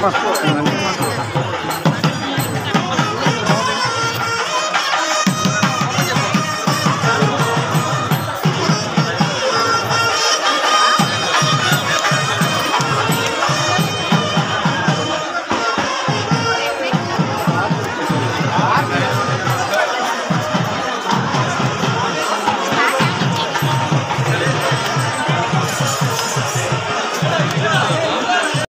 más.